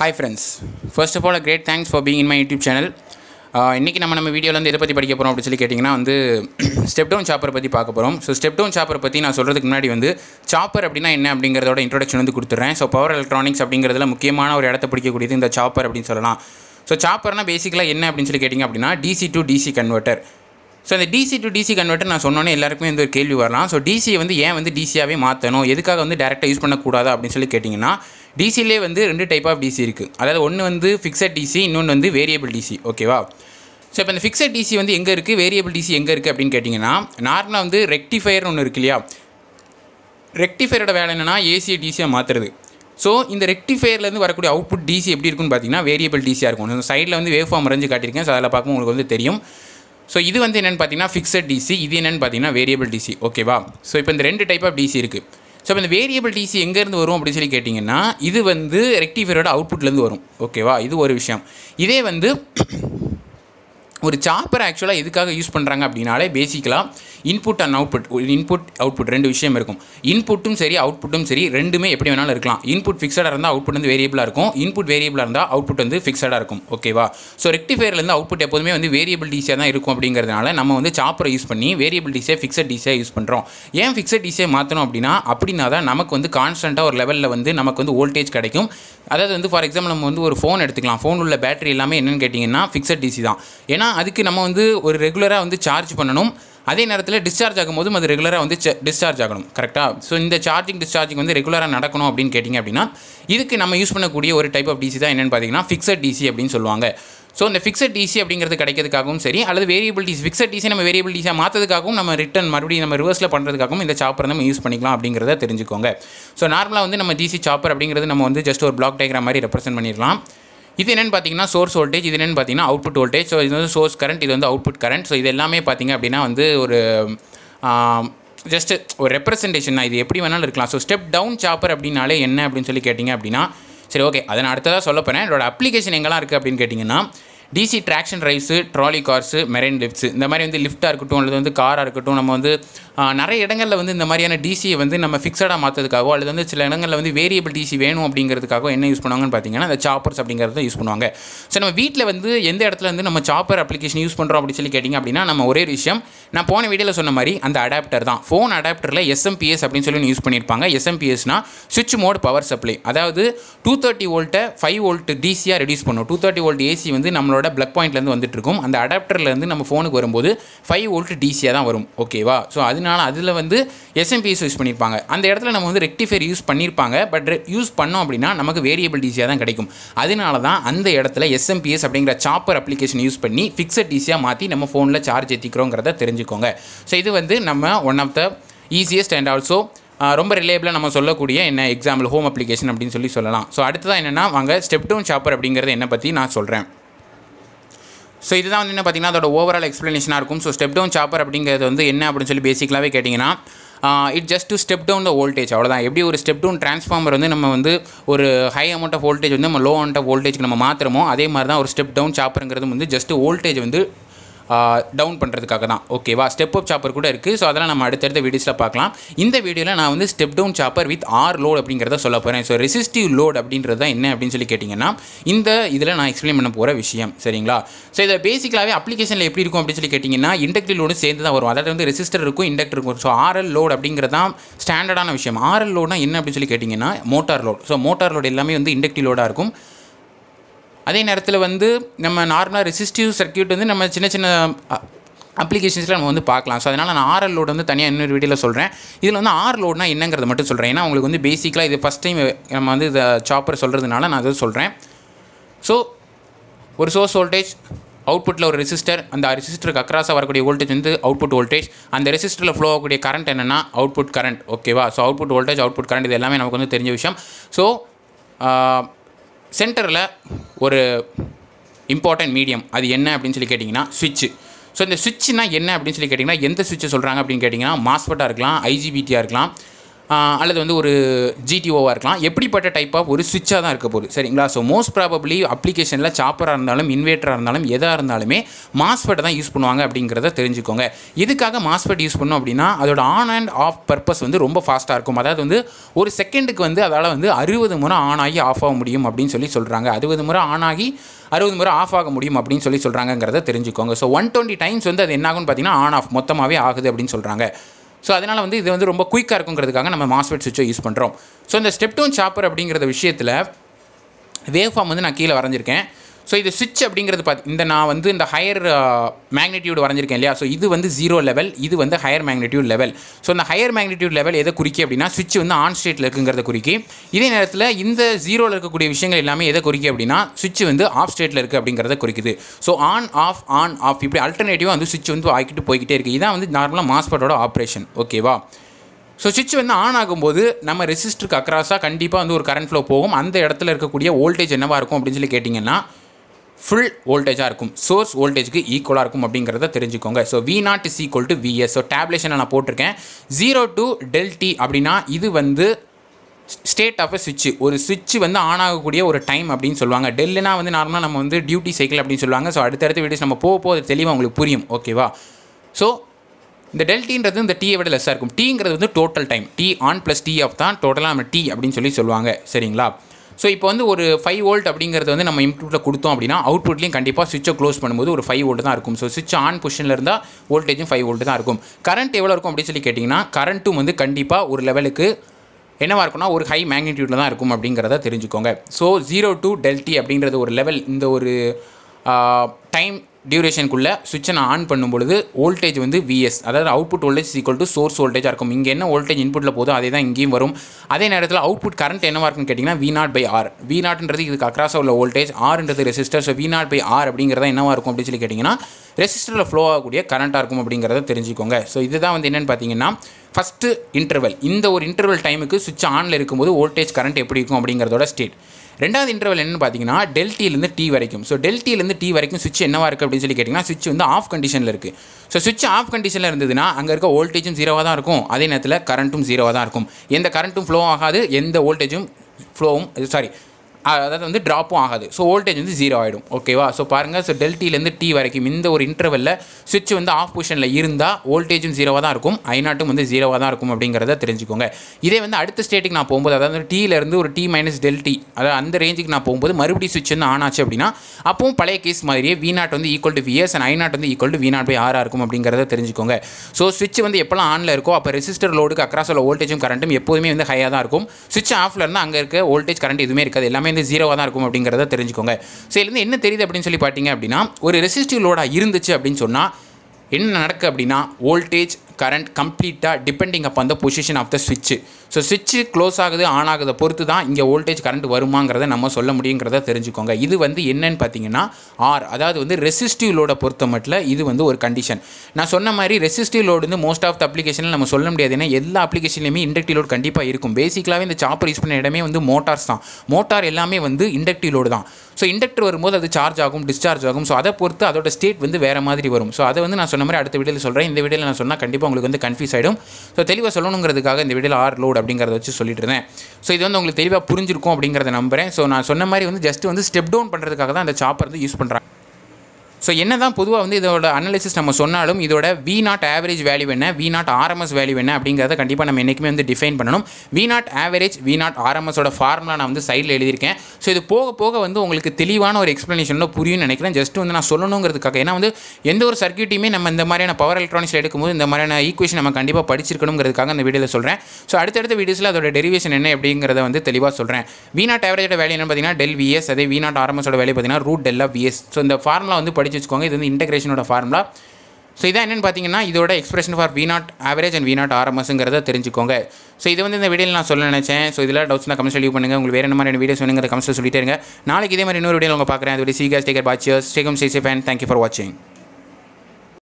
Hi friends first of all great thanks for being in my YouTube channel இன்றைக்கி நம்ம நம்ம வீடியோவில் வந்து எதை பற்றி படிக்க போகிறோம் அப்படின்னு சொல்லி கேட்டிங்கன்னா வந்து ஸ்டெப் டவுன் சாப்பரை பற்றி பார்க்க போகிறோம் ஸோ ஸ்டெப் டவுன் சாப்பரை பற்றி நான் சொல்கிறதுக்கு முன்னாடி வந்து சாப்பர் அப்படின்னா என்ன அப்படிங்கிறதோட இன்ட்ரொடக்ஷன் வந்து கொடுத்துட்றேன். ஸோ பவர் எலக்ட்ரானிக்ஸ் அப்படிங்கிறதுல முக்கியமான ஒரு இடத்த பிடிக்கக்கூடியது இந்த சாப்பர் அப்படின்னு சொல்லலாம். ஸோ சாப்பர்னா பேசிக்கலாக என்ன அப்படின்னு சொல்லி கேட்டிங்க அப்படின்னா DC to DC converter so இந்த டிசி டு டிசி கன்வெர்ட்டர் நான் சொன்னோன்னே எல்லாருக்குமே வந்து ஒரு கேள்வி வரலாம். ஸோ டிசியை வந்து ஏன் வந்து டிசியாகவே மாற்றணும் எதுக்காக வந்து டேரெக்டாக யூஸ் பண்ணக்கூடாது அப்படின்னு சொல்லி கேட்டிங்கன்னா டிசிலே வந்து ரெண்டு டைப் ஆஃப் டிசி இருக்குது அதாவது ஒன்று வந்து ஃபிக்ஸட் டிசி இன்னொன்று வந்து வேரியபிள் டிசி ஓகேவா ஸோ இப்போ இந்த ஃபிக்ஸட் டிசி வந்து எங்கே இருக்குது வேரியபிள் டிசி எங்கே இருக்குது அப்படின்னு கேட்டிங்கன்னா நார்மலாக வந்து ரெக்டிஃபயர்னு ஒன்று இருக்கு இல்லையா? ரெக்டிஃபயரோட வேலை என்னென்னா ஏசியை டிசியாக மாற்றுறது ஸோ இந்த ரெக்டிஃபயர்லேருந்து வரக்கூடிய அவுட்புட் டிசி எப்படி இருக்குன்னு பார்த்தீங்கன்னா வேரியபிள் டிசியாக இருக்கும். சைடில் வந்து வேவ் ஃபார்ம் வரைஞ்சு காட்டியிருக்கேன். ஸோ அதில் பார்க்கும் உங்களுக்கு வந்து தெரியும். ஸோ இது வந்து என்னென்னு பார்த்தீங்கன்னா ஃபிக்ஸட் டிசி இது என்னென்னு பார்த்தீங்கன்னா வேரியபிள் டிசி ஓகேவா ஸோ இப்போ இந்த ரெண்டு டைப் ஆஃப் டிசி இருக்குது ஸோ இப்போ இந்த வேரியபிள் டிசி எங்கேருந்து வரும் அப்படின்னு சொல்லி கேட்டிங்கன்னா இது வந்து ரெக்டிஃபையரோட அவுட்புட்லேருந்து வரும். ஓகேவா இது ஒரு விஷயம். இதே வந்து ஒரு சாப்பர் ஆக்சுவலாக எதுக்காக யூஸ் பண்ணுறாங்க அப்படின்னாலே பேசிக்கலாக input and output input output ரெண்டு விஷயம் இருக்கும். இன்புட்டும் சரி அவுட்புட்டும் சரி ரெண்டுமே எப்படி வேணாலும் இருக்கலாம். இன்புட் ஃபிக்ஸடாக இருந்தால் அவுட்புட் வந்து வேரியபிளாக இருக்கும். இன்புட் வேரியபிளாக இருந்தால் அவுட்புட் வந்து ஃபிக்ஸடாக இருக்கும். ஓகேவா ஸோ ரெக்டிஃபயர்லேருந்து அவுட்புட் எப்போதுமே வந்து வேரியபிள் டிசியாக தான் இருக்கும் அப்படிங்கிறதுனால நம்ம வந்து சாப்பரை யூஸ் பண்ணி வேரியபிள் டிசியை ஃபிக்ஸட் டிசியாக யூஸ் பண்ணுறோம் ஏன் ஃபிக்ஸட் டிசியை மாற்றணும் அப்படின்னா அப்படின்னா தான் நமக்கு வந்து கான்ஸ்டண்ட்டாக ஒரு லெவலில் வந்து நமக்கு வந்து வோல்டேஜ் கிடைக்கும். அதாவது வந்து ஃபார் எக்ஸாம்பிள் நம்ம வந்து ஒரு ஃபோன் எடுத்துக்கலாம். ஃபோன் உள்ள பேட்டரி எல்லாமே என்னென்னு கேட்டிங்கன்னா ஃபிக்ஸட் டிசி தான். ஏன்னா அதுக்கு நம்ம வந்து ஒரு ரெகுலராக வந்து சார்ஜ் பண்ணணும். அதே நேரத்தில் டிஸ்சார்ஜ் ஆகும்போதும் அது ரெகுலராக வந்து டிஸ்சார்ஜ் ஆகணும். கரெக்டாக ஸோ இந்த சார்ஜிங் டிஸ்சார்ஜிங் வந்து ரெகுலராக நடக்கணும் அப்படின்னு கேட்டிங்க அப்படின்னா இதுக்கு நம்ம யூஸ் பண்ணக்கூடிய ஒரு டைப் ஆஃப் டிசி தான் என்னென்னு பார்த்தீங்கன்னா ஃபிக்ஸட் டிசி அப்படின்னு சொல்லுவாங்க. ஸோ இந்த ஃபிக்ஸட் டிசி அப்படிங்கிறது கிடைக்கிறதுக்காகவும் சரி அல்லது வேரியபிள் டிசி ஃபிக்ஸட் டிசி நம்ம வேரியபிள் டிசியாக மாற்றதுக்காகவும் நம்ம ரிட்டன் மறுபடியும் நம்ம ரிவர்ஸில் பண்ணுறதுக்காகவும் இந்த சாப்பர் நம்ம யூஸ் பண்ணிக்கலாம் அப்படிங்கிறத தெரிஞ்சுக்கோங்க. ஸோ நார்மலாக வந்து நம்ம டிசி சாப்பர் அப்படிங்கிறது நம்ம வந்து ஜஸ்ட் ஒரு பிளாக் டயக்ராம் மாதிரி ரெப்ரசென்ட் பண்ணிடலாம். இது என்னென்னு பார்த்தீங்கன்னா சோர்ஸ் வோல்டேஜ் இது என்னென்னு பார்த்தீங்கன்னா அவுட்புட் வோல்டேஜ் ஸோ இது வந்து சோர்ஸ் கரண்ட் இது வந்து அவுட்புட் கரண்ட் ஸோ இது எல்லாமே பார்த்தீங்க அப்படின்னா வந்து ஒரு ஜஸ்ட் ஒரு ரெப்ரசன்டேஷன் இது எப்படி வேணாலும் இருக்கலாம். ஸோ ஸ்டெப் டவுன் சாப்பர் அப்படின்னாலே என்ன அப்படின்னு சொல்லி கேட்டிங்க அப்படின்னா சரி ஓகே அதை நான் அடுத்ததாக சொல்ல போகிறேன் என்னோடய அப்ளிகேஷன் எங்கெல்லாம் இருக்குது அப்படின்னு கேட்டிங்கன்னா DC traction rise trolley cars marine lifts இந்த மாதிரி வந்து லிஃப்ட்டாக இருக்கட்டும் அல்லது வந்து காராக இருக்கட்டும் நம்ம வந்து நிறைய இடங்களில் வந்து இந்த மாதிரியான டிசியை வந்து நம்ம ஃபிக்ஸடாக மாற்றதுக்காகவோ அல்லது வந்து சில இடங்களில் வந்து வேரியபிள் டிசி வேணும் அப்படிங்கிறதுக்காக என்ன யூஸ் பண்ணுவாங்கன்னு பார்த்தீங்கன்னா அந்த சாப்பர்ஸ் அப்படிங்கிறத யூஸ் பண்ணுவாங்க. ஸோ நம்ம வீட்டில் வந்து எந்த இடத்துல வந்து நம்ம சாப்பர் அப்ளிகேஷன் யூஸ் பண்ணுறோம் அப்படின்னு சொல்லி கேட்டிங்க அப்படின்னா நம்ம ஒரே விஷயம் நான் போன வீடியோவில் சொன்ன மாதிரி அந்த அடாப்டர் தான். ஃபோன் அடாப்டரில் எஸ்எம்பிஎஸ் அப்படின்னு சொல்லி யூஸ் பண்ணியிருப்பாங்க எஸ்எம்பிஎஸ்னா சுவிட்ச் மோட் பவர் சப்ளை அதாவது டூ தேர்ட்டி வோல்ட்டை ஃபைவ் வோல்ட் டிசியாக ரெடியூஸ் பண்ணும். டூ தேர்ட்டி வோல்ட் ஏசி வந்து நம்மளோட பிளக் பாயிண்ட்லேருந்து வந்துட்டுருக்கும். அந்த அடாப்டர்லேருந்து நம்ம ஃபோனுக்கு வரும்போது ஃபைவ் வோல்ட் டிசியாக தான் வரும். ஓகேவா ஸோ அதனால அதில் வந்து எஸ்எம்பிஎஸ் யூஸ் பண்ணியிருப்பாங்க அந்த இடத்துல நம்ம வந்து ரெக்டிஃபைர் யூஸ் பண்ணியிருப்பாங்க பட் யூஸ் பண்ணோம் அப்படின்னா நமக்கு வேரியபிள் டிசியாக தான் கிடைக்கும். அதனால தான் அந்த இடத்துல எஸ்எம்பிஎஸ் அப்படிங்கிற சாப்பர் அப்ளிகேஷன் யூஸ் பண்ணி ஃபிக்ஸட் டிசியாக மாற்றி நம்ம ஃபோனில் சார்ஜ் ஏற்றிக்கிறோங்கிறத தெரிஞ்சுக்கோங்க. ஸோ இது வந்து நம்ம one of the easiest and also ரொம்ப ரிலேபிளாக நம்ம சொல்லக்கூடிய என்ன எக்ஸாம்பிள் ஹோம் அப்ளிகேஷன் அப்படின்னு சொல்லி சொல்லலாம். ஸோ அடுத்ததான் என்னென்னா வாங்க ஸ்டெப் டவுன் சாப்பர் அப்படிங்கிறது என்ன பற்றி நான் சொல்கிறேன் ஸோ இதுதான் வந்து என்ன பார்த்தீங்கன்னா அதோட ஓவரால் எக்ஸ்ப்ளனேஷனாக இருக்கும். ஸோ ஸ்டெப் டவுன் சாப்பர் அப்படிங்கிறது வந்து என்ன அப்படின்னு சொல்லி பேசிக்கலாகவே கேட்டிங்கன்னா it just to step down the voltage அவ்வளோதான் எப்படி ஒரு ஸ்டெப் டவுன் ட்ரான்ஸ்ஃபார்மர் வந்து நம்ம வந்து ஒரு ஹை அமௌண்ட் ஆஃப் வோல்டேஜ் வந்து நம்ம லோ அமௌண்ட் ஆஃப் வோல்டேஜ்க்கு நம்ம மாற்றுறோமோ அதே மாதிரி தான் ஒரு ஸ்டெப் டவுன் சாப்பருங்கிறது வந்து ஜஸ்ட் வோல்டேஜ் வந்து டவுன் பண்ணுறதுக்காக தான். ஓகேவா ஸ்டெப் அப் சாப்பர் கூட இருக்குது ஸோ அதெல்லாம் நம்ம அடுத்தடுத்த வீடியோஸில் பார்க்கலாம். இந்த வீடியோவில் நான் வந்து step down chopper with R load அப்படிங்கிறத சொல்ல போகிறேன் ஸோ ரெசிஸ்டிவ் லோட் அப்படின்றது தான் என்ன அப்படின்னு சொல்லி கேட்டிங்கன்னா இந்த இதில் நான் எக்ஸ்பிளைன் பண்ண போகிற விஷயம். சரிங்களா? ஸோ இதை பேசிக்கலாகவே அப்ளிகேஷனில் எப்படி இருக்கும் அப்படின்னு சொல்லி கேட்டிங்கன்னா இண்டக்டிவ் லோடு சேர்ந்து தான் வரும். அதாவது வந்து ரெசிஸ்டர் இருக்கும் இண்டக்டர் இருக்கும். ஸோ ஆர்எல் லோட் அப்படிங்கிறது தான் ஸ்டாண்டர்டான விஷயம். ஆர்எல் லோட்னா என்ன அப்படின்னு சொல்லி கேட்டிங்கன்னா motor load so motor load எல்லாமே வந்து இண்டக்டிவ் லோடாக இருக்கும். அதே நேரத்தில் வந்து நம்ம நார்மலாக ரெசிஸ்டிவ் சர்க்கியூட் வந்து நம்ம சின்ன சின்ன அப்ளிகேஷன்ஸில் நம்ம வந்து பார்க்கலாம். ஸோ அதனால் நான் ஆர்எல் லோடு வந்து தனியாக இன்னொரு வீடியோவில் சொல்கிறேன் இதில் வந்து ஆர் லோட்னா என்னங்கிறத மட்டும் சொல்கிறேன் ஏன்னா உங்களுக்கு வந்து பேசிக்கலாக இது ஃபஸ்ட் டைம் நம்ம வந்து இதை சாப்பர் சொல்கிறதுனால நான் அதை சொல்கிறேன் ஸோ ஒரு சோர்ஸ் வோல்டேஜ் அவுட்புட்டில் ஒரு ரெசிஸ்டர் அந்த ரெசிஸ்டருக்கு அக்ராஸாக வரக்கூடிய வோல்டேஜ் வந்து அவுட்புட் வோல்டேஜ் அந்த ரெசிஸ்டரில் ஃப்ளோ ஆகக்கூடிய கரண்ட் என்னென்னா அவுட்புட் கரண்ட் ஓகேவா so output voltage output current இது எல்லாமே நமக்கு வந்து தெரிஞ்ச விஷயம். ஸோ சென்டரில் ஒரு இம்பார்ட்டன்ட் மீடியம் அது என்ன அப்படின்னு சொல்லி கேட்டிங்கன்னா சுவிட்சு ஸோ இந்த சுவிட்ச்னா என்ன அப்படின்னு சொல்லி கேட்டிங்கன்னா எந்த சுவிட்சை சொல்கிறாங்க அப்படின்னு கேட்டிங்கன்னா மாஸ்பெட்டாக இருக்கலாம் ஐஜிபிடியாக இருக்கலாம். அல்லது வந்து ஒரு ஜிடிஓவாக இருக்கலாம். எப்படிப்பட்ட டைப் ஆஃப் ஒரு சுவிட்சாக தான் இருக்க போகுது. சரிங்களா? ஸோ மோஸ்ட் ப்ராபப்ளி அப்ளிகேஷனில் சாப்பராக இருந்தாலும் இன்வேட்டராக இருந்தாலும் எதாக இருந்தாலுமே மாஸ்பெட்டை தான் யூஸ் பண்ணுவாங்க அப்படிங்கிறத தெரிஞ்சுக்கோங்க. இதுக்காக மாஸ்பெட் யூஸ் பண்ணோம் அப்படின்னா அதோட ஆன் அண்ட் ஆஃப் பர்பஸ் வந்து ரொம்ப ஃபாஸ்ட்டாக இருக்கும். அதாவது வந்து ஒரு செகண்டுக்கு வந்து அதால் வந்து அறுபது முறை ஆன் ஆகி ஆஃப் ஆக முடியும் அப்படின்னு சொல்லி சொல்கிறாங்க அறுபது முறை ஆன் ஆகி அறுபது முறை ஆஃப் ஆக முடியும் அப்படின்னு சொல்லி சொல்கிறாங்கங்கிறத தெரிஞ்சுக்கோங்க. ஸோ ஒன் டுவெண்ட்டி டைம்ஸ் வந்து அது என்னாகும்னு பார்த்தீங்கன்னா ஆன் ஆஃப் மொத்தமாகவே ஆகுது அப்படின்னு சொல்கிறாங்க ஸோ அதனால் வந்து இது வந்து ரொம்ப குயிக்காக இருக்குங்கிறதுக்காக நம்ம மாஸ்பெட் சுவிட்சை யூஸ் பண்ணுறோம் ஸோ இந்த ஸ்டெப் டோன் சாப்பர் அப்படிங்கிறத விஷயத்தில் வேவ் ஃபார்ம் வந்து நான் கீழே வரைஞ்சிருக்கேன். ஸோ இது சுவிட்ச் அப்படிங்கிறது பார்த்து இந்த நான் வந்து இந்த ஹையர் மேக்னிடியூட் uh, வரைஞ்சிருக்கேன் இல்லையா? ஸோ இது வந்து ஜீரோ லெவல் இது வந்து ஹையர் மேக்னிடியூட் லெவல் ஸோ இந்த ஹையர் மேக்னிடியூட் லெவல் எதை குறிக்கி அப்படின்னா சுவிட்ச் வந்து ஆன் ஸ்டேட்டில் இருக்குங்கிறத குறிக்கி. இதே நேரத்தில் இந்த ஜீரோவில் இருக்கக்கூடிய விஷயங்கள் எல்லாமே எதை குறிக்கி அப்படின்னா சுவிட்ச் வந்து ஆஃப் ஸ்டேட்டில் இருக்குது அப்படிங்கிறத குறிக்குது. So on off on off இப்படி அல்டர்னேட்டிவாக வந்து சுவிட்ச் வந்து ஆக்கிட்டு போய்கிட்டே இருக்குது இதான் வந்து நார்மலாக மாஸ்பட்டோட ஆப்ரேஷன் ஓகேவா ஸோ சுவிட்ச் வந்து ஆன் ஆகும்போது நம்ம ரெசிஸ்டருக்கு அக்ராஸாக கண்டிப்பாக வந்து ஒரு கரண்ட் ஃப்ளோ போகும். அந்த இடத்துல இருக்கக்கூடிய வோல்டேஜ் என்னவாக இருக்கும் அப்படின்னு சொல்லி கேட்டிங்கன்னா ஃபுல் வோல்டேஜாக இருக்கும். சோர்ஸ் வோல்டேஜ்க்கு ஈக்குவலாக இருக்கும் அப்படிங்கிறத தெரிஞ்சுக்கோங்க. So V naught is equal to VS so டேப்லேஷனை நான் போட்டிருக்கேன். ஜீரோ டு டெல் டி அப்படின்னா இது வந்து ஸ்டேட் ஆஃப் அ சுவிட்சு ஒரு சுவிட்ச் வந்து ஆன் ஆகக்கூடிய ஒரு டைம் அப்படின்னு சொல்லுவாங்க. டெல்லுனா வந்து நார்மலாக நம்ம வந்து டியூட்டி சைக்கிள் அப்படின்னு சொல்லுவாங்க. ஸோ அடுத்தடுத்த வீடியோஸ் நம்ம போக போக தெளிவாக உங்களுக்கு புரியும். ஓகேவா ஸோ இந்த டெல்டின்றது இந்த டீயை விட லெஸ்ஸாக இருக்கும். டீங்கிறது வந்து total time T on plus T off தான் டோட்டலாக நம்ம டி அப்படின்னு சொல்லி சொல்லுவாங்க. சரிங்களா? ஸோ இப்போ வந்து ஒரு ஃபைவ் வோல்ட் அப்படிங்கிறது வந்து நம்ம இன்புட்டில் கொடுத்தோம் அப்படின்னா அவுட்புட்லேயும் கண்டிப்பாக சுவிட்சை க்ளோஸ் பண்ணும்போது ஒரு ஃபைவ் வோல்ட் தான் இருக்கும். ஸோ சுவிட்ச் ஆன் பொசிஷனில் இருந்தால் வோல்டேஜும் ஃபைவ் வோல்ட் தான் இருக்கும். கரண்ட் எவ்வளோ இருக்கும் அப்படின்னு சொல்லி கேட்டிங்கன்னா கரண்ட்டும் வந்து கண்டிப்பாக ஒரு லெவலுக்கு என்னவாக இருக்கும்னா ஒரு ஹை மேக்னிடியூட்டில் தான் இருக்கும் அப்படிங்கிறத தெரிஞ்சுக்கோங்க. ஸோ ஜீரோ டு டெல்டி அப்படின்றது ஒரு லெவல் இந்த ஒரு டைம் டியூரேஷனுக்குள்ளே சுவிட்சை நான் ஆன் பண்ணும்பொழுது வோல்டேஜ் வந்து விஎஸ் அதாவது output voltage equal to source வோல்டேஜாக இருக்கும். இங்கே என்ன வோல்டேஜ் இன்புட்டில் போதும் அதே தான் இங்கேயும் வரும். அதே நேரத்தில் அவுட்புட் கரண்ட் என்னவாக இருக்குன்னு கேட்டிங்கன்னா V naught by R V நாட்ன்றது இதுக்கு அக்ராஸாக உள்ள voltage ஆர்ன்றது resistor so V naught by R அப்படிங்கிறத என்னவாக இருக்கும் அப்படின்னு சொல்லி கேட்டிங்கன்னா ரெசிஸ்டரில் ஃப்ளோ ஆகக்கூடிய கரண்ட்டாக இருக்கும் அப்படிங்கிறத தெரிஞ்சுக்கோங்க. ஸோ இதுதான் வந்து என்னென்னு பார்த்தீங்கன்னா ஃபஸ்ட்டு இன்டர்வல் இந்த ஒரு இன்டர்வல் டைமுக்கு சுவிட்ச் ஆனில் இருக்கும்போது வோல்டேஜ் கரண்ட் எப்படி இருக்கும் அப்படிங்கிறதோட ஸ்டேட் ரெண்டாவது இன்டர்வல் என்னன்னு பார்த்தீங்கன்னா டெல்டியிலேருந்து டி வரைக்கும். ஸோ டெல்டியிலேருந்து டி வரைக்கும் சுவிட்ச் என்னவா இருக்குது அப்படின்னு சொல்லி கேட்டிங்கன்னா சுவிட்ச் வந்து ஆஃப் கண்டிஷனில் இருக்குது ஸோ சுவிட்ச் ஆஃப் கண்டிஷனில் இருந்ததுன்னா அங்கே இருக்க வோல்டேஜும் ஜீரோவாக தான் இருக்கும். அதே நேரத்தில் கரண்ட்டும் ஜீரோவாக தான் இருக்கும். எந்த கரண்ட்டும் ஃப்ளோ ஆகாது எந்த வோல்டேஜும் ஃப்ளோவும் சாரி அதாவது வந்து ட்ராப்பும் ஆகாது. ஸோ வோல்டேஜ் வந்து ஜீரோ ஆகிடும் ஓகேவா ஸோ பாருங்கள் ஸோ டெல்டிலேருந்து டி வரைக்கும் இந்த ஒரு இன்டர்வலில் சுவிட்ச் வந்து ஆஃப் பொசிஷனில் இருந்தால் வோல்டேஜும் ஜீரோவாக தான் இருக்கும். ஐநாட்டும் வந்து ஜீரோவாக தான் இருக்கும் அப்படிங்கிறத தெரிஞ்சுக்கோங்க. இதே வந்து அடுத்த ஸ்டேட்டுக்கு நான் போகும்போது அதாவது டீலேருந்து ஒரு டி மைனஸ் டெல்டி அதாவது அந்த ரேஞ்சுக்கு நான் போகும்போது மறுபடியும் சுவிட்ச் வந்து ஆன் ஆச்சு அப்படின்னா அப்பவும் பழைய கேஸ் மாதிரியே வி நாட் வந்து equal to VS and I naught வந்து equal to V naught by ஆராக இருக்கும் அப்படிங்கிறத தெரிஞ்சுக்கோங்க. ஸோ சுவிட்ச் வந்து எப்போலாம் ஆனில் இருக்கோ அப்போ ரெசிஸ்டர் லோடுக்கு அக்ராஸ் உள்ள வோல்டேஜும் கரண்ட்டும் எப்போதுமே வந்து ஹையாக தான் இருக்கும். சுவிட்ச் ஆஃப்ல இருந்தால் அங்கே இருக்க வோல்டேஜ் கரண்ட் எதுவுமே இருக்காது. எல்லாமே வந்து ஜீரோவாக தான் இருக்கும் அப்படிங்கிறத தெரிஞ்சுக்கோங்க. ஸோ இதுலேருந்து என்ன தெரியுது அப்படின்னு சொல்லி பார்த்தீங்க அப்படின்னா ஒரு ரெசிஸ்டிவ் லோடாக இருந்துச்சு அப்படின்னு சொன்னால் என்ன நடக்குது அப்படின்னா வோல்டேஜ் கரண்ட் கம்ப்ளீட்டாக டிபெண்டிங் அப் அந்த பொசிஷன் ஆஃப் த சுவிட்சு ஸோ சுவிட்சு க்ளோஸ் ஆகுது ஆன் ஆகுதை பொறுத்து தான் இங்கே வோல்டேஜ் கரண்ட் வருமாங்கிறத நம்ம சொல்ல முடியுங்கிறத தெரிஞ்சுக்கோங்க. இது வந்து என்னன்னு பார்த்தீங்கன்னா ஆர் அதாவது வந்து ரெசிஸ்டிவ் லோடை பொறுத்த மட்டும் இது வந்து ஒரு கண்டிஷன் நான் சொன்ன மாதிரி ரெசிஸ்டிவ் லோடு வந்து மோஸ்ட் ஆஃப் த அப்ளிகேஷனில் நம்ம சொல்ல முடியாது. ஏன்னா எல்லா அப்ளிகேஷன்லையுமே இண்டக்டிவ் லோடு கண்டிப்பாக இருக்கும். பேசிக்கலாகவே இந்த சாப்பர் யூஸ் பண்ண இடமே வந்து மோட்டார்ஸ் தான். மோட்டார் எல்லாமே வந்து இண்டக்டிவ் லோடு தான். ஸோ இண்டக்டர் வரும்போது அது சார்ஜ் ஆகும் டிஸ்சார்ஜ் ஆகும். ஸோ அதை பொறுத்து அதோட ஸ்டேட் வந்து வேறு மாதிரி வரும். ஸோ அதை வந்து நான் சொன்ன மாதிரி அடுத்த வீடியோவில் சொல்கிறேன் இந்த வீடியோவில் நான் சொன்னால் கண்டிப்பாக உங்களுக்கு வந்து கன்ஃபியூஸ் ஆகிடும் ஸோ தெளிவாக சொல்லணுங்கிறதுக்காக இந்த வீடியோவில் ஆர் லோட் அப்படிங்கிறத வச்சு சொல்லிட்டு இருந்தேன். ஸோ இது வந்து உங்களுக்கு தெளிவாக புரிஞ்சிருக்கும் அப்படிங்கிறத நம்புறேன். ஸோ நான் சொன்ன மாதிரி வந்து ஜஸ்ட் வந்து ஸ்டெப் டவுன் பண்ணுறதுக்காக தான் அந்த சாப்பர் வந்து யூஸ் பண்ணுறாங்க ஸோ என்ன தான் பொதுவாக வந்து இதோட அனாலிசிஸ் நம்ம சொன்னாலும் இதோட வி நாட் ஆவரேஜ் வேல்யூ என்ன வி நாட் ஆர்எம்எஸ் வேல்யூ என்ன அப்படிங்கிறத கண்டிப்பாக நம்ம என்றைக்குமே வந்து டிஃபைன் பண்ணணும். V naught average V naught ஆர்எம்எஸோட formula நான் வந்து சைடில் எழுதியிருக்கேன். ஸோ இது போக போக வந்து உங்களுக்கு தெளிவான ஒரு எக்ஸ்ப்ளனேஷனில் புரியும்னு நினைக்கிறேன். ஜஸ்ட் வந்து நான் சொல்லணுங்கிறதுக்காக. ஏன்னா வந்து எந்த ஒரு சர்க்கியூட்டையுமே நம்ம இந்த மாதிரியான பவர் எலக்ட்ரானிக்ஸில் எடுக்கும்போது இந்த மாதிரியான ஈக்குவேஷன் நம்ம கண்டிப்பாக படிச்சிருக்கணுங்கிறதுக்காக அந்த வீடியோவில் சொல்கிறேன் ஸோ அடுத்தடுத்த வீடியோஸில் அதோட டெரிவேஷன் என்ன அப்படிங்கிறத வந்து தெளிவாக சொல்கிறேன் வி நாட் ஆவரேஜோட வேல்யூ என்ன பார்த்தீங்கன்னா டெல் விஎஸ் அதே வி நாட் ஆர்எம்எஸோட வேல்யூ பார்த்தீங்கன்னா ரூட் டெல்லா விஎஸ் ஸோ இந்த ஃபார்முலா வந்து படித்து வச்சுக்கோங்க. இது வந்து இன்டெகிரேஷனோட ஃபார்முலா ஸோ இதான் என்னென்னு பார்த்தீங்கன்னா இதோட expression for V naught average and V naught ஆர்எம்எஸ்ங்கிறத தெரிஞ்சுக்கோங்க. ஸோ இது வந்து இந்த வீடியோவில் நான் சொல்ல நினச்சேன். ஸோ இதில் டவுட்ஸ் நான் கமெண்ட்ஸ் லீவ் பண்ணுங்கள் உங்களுக்கு வேறு என்ன மாதிரி வீடியோஸ் வேணுங்கிற கமெண்ட்ஸ் சொல்லிட்டே இருங்க. நாளைக்கு இதே மாதிரி இன்னொரு வீடியோ உங்க பார்க்குறேன். அதோட சீகாஸ் டேக்கர் பாச்சியர்ஸ் stay home safe and thank you for வாட்சிங்